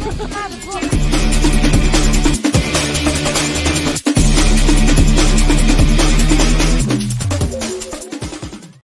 Have a good